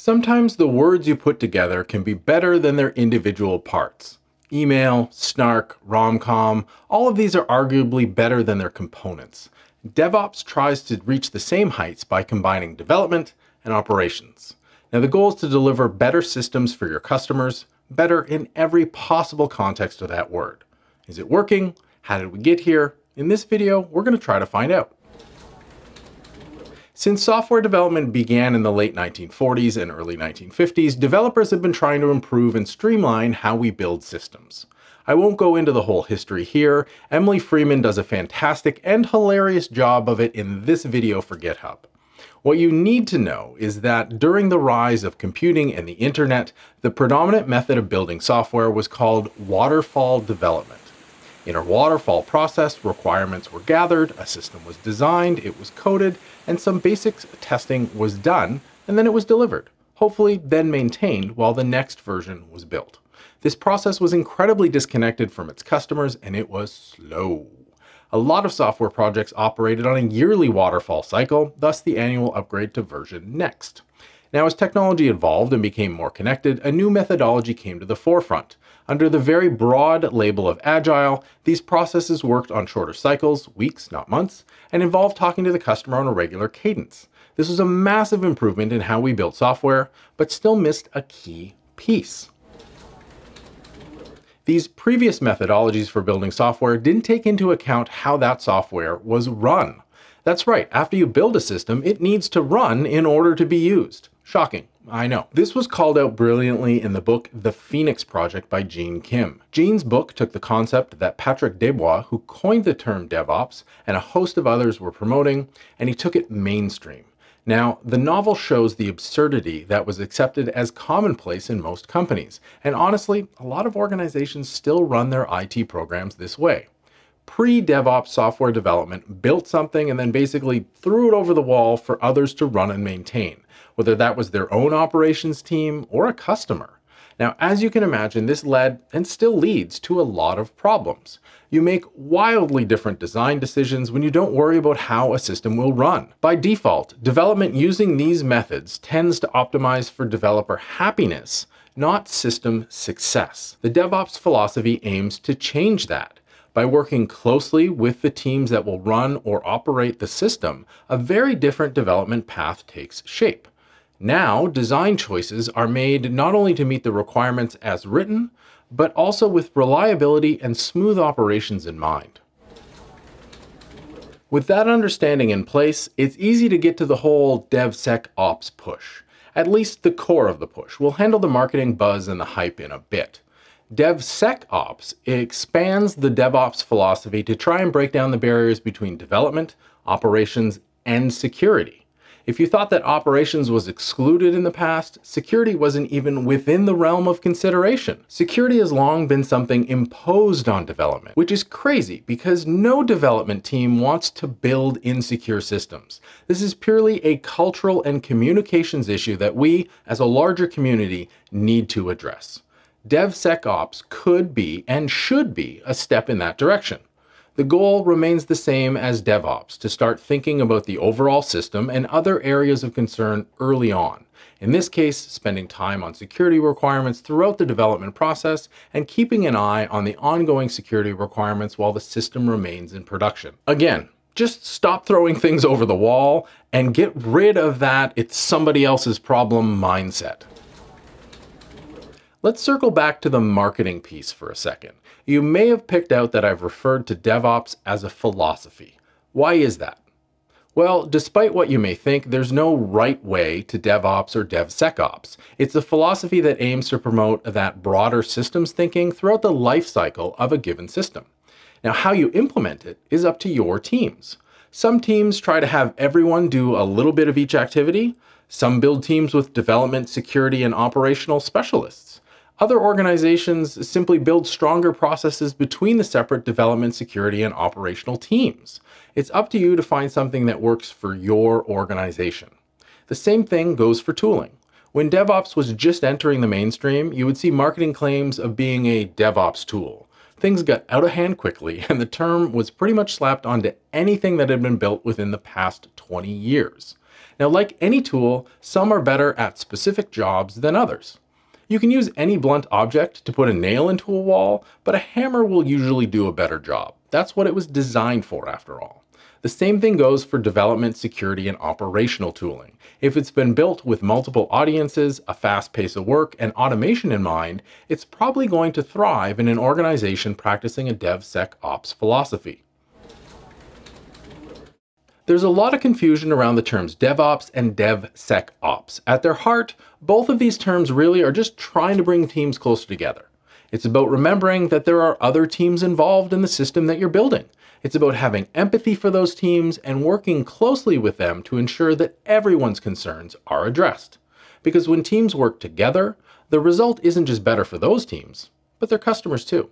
Sometimes the words you put together can be better than their individual parts. Email, snark, rom-com, all of these are arguably better than their components. DevOps tries to reach the same heights by combining development and operations. Now the goal is to deliver better systems for your customers, better in every possible context of that word. Is it working? How did we get here? In this video, we're going to try to find out. Since software development began in the late 1940s and early 1950s, developers have been trying to improve and streamline how we build systems. I won't go into the whole history here. Emily Freeman does a fantastic and hilarious job of it in this video for GitHub. What you need to know is that during the rise of computing and the internet, the predominant method of building software was called waterfall development. In a waterfall process, requirements were gathered, a system was designed, it was coded, and some basic testing was done, and then it was delivered, hopefully then maintained while the next version was built. This process was incredibly disconnected from its customers and it was slow. A lot of software projects operated on a yearly waterfall cycle, thus the annual upgrade to version next. Now, as technology evolved and became more connected, a new methodology came to the forefront. Under the very broad label of Agile, these processes worked on shorter cycles, weeks, not months, and involved talking to the customer on a regular cadence. This was a massive improvement in how we built software, but still missed a key piece. These previous methodologies for building software didn't take into account how that software was run. That's right, after you build a system, it needs to run in order to be used. Shocking, I know. This was called out brilliantly in the book The Phoenix Project by Gene Kim. Gene's book took the concept that Patrick Debois, who coined the term DevOps, and a host of others were promoting, and he took it mainstream. Now, the novel shows the absurdity that was accepted as commonplace in most companies, and honestly, a lot of organizations still run their IT programs this way pre-DevOps software development built something and then basically threw it over the wall for others to run and maintain, whether that was their own operations team or a customer. Now, as you can imagine, this led and still leads to a lot of problems. You make wildly different design decisions when you don't worry about how a system will run. By default, development using these methods tends to optimize for developer happiness, not system success. The DevOps philosophy aims to change that. By working closely with the teams that will run or operate the system, a very different development path takes shape. Now, design choices are made not only to meet the requirements as written, but also with reliability and smooth operations in mind. With that understanding in place, it's easy to get to the whole DevSecOps push. At least the core of the push. We'll handle the marketing buzz and the hype in a bit. DevSecOps expands the DevOps philosophy to try and break down the barriers between development, operations, and security. If you thought that operations was excluded in the past, security wasn't even within the realm of consideration. Security has long been something imposed on development, which is crazy because no development team wants to build insecure systems. This is purely a cultural and communications issue that we, as a larger community, need to address. DevSecOps could be and should be a step in that direction. The goal remains the same as DevOps to start thinking about the overall system and other areas of concern early on. In this case, spending time on security requirements throughout the development process and keeping an eye on the ongoing security requirements while the system remains in production. Again, just stop throwing things over the wall and get rid of that it's somebody else's problem mindset. Let's circle back to the marketing piece for a second. You may have picked out that I've referred to DevOps as a philosophy. Why is that? Well, despite what you may think, there's no right way to DevOps or DevSecOps. It's a philosophy that aims to promote that broader systems thinking throughout the life cycle of a given system. Now, how you implement it is up to your teams. Some teams try to have everyone do a little bit of each activity. Some build teams with development, security, and operational specialists. Other organizations simply build stronger processes between the separate development, security, and operational teams. It's up to you to find something that works for your organization. The same thing goes for tooling. When DevOps was just entering the mainstream, you would see marketing claims of being a DevOps tool. Things got out of hand quickly, and the term was pretty much slapped onto anything that had been built within the past 20 years. Now, like any tool, some are better at specific jobs than others. You can use any blunt object to put a nail into a wall, but a hammer will usually do a better job. That's what it was designed for, after all. The same thing goes for development, security, and operational tooling. If it's been built with multiple audiences, a fast pace of work, and automation in mind, it's probably going to thrive in an organization practicing a DevSecOps philosophy. There's a lot of confusion around the terms DevOps and DevSecOps. At their heart, both of these terms really are just trying to bring teams closer together. It's about remembering that there are other teams involved in the system that you're building. It's about having empathy for those teams and working closely with them to ensure that everyone's concerns are addressed. Because when teams work together, the result isn't just better for those teams, but their customers too.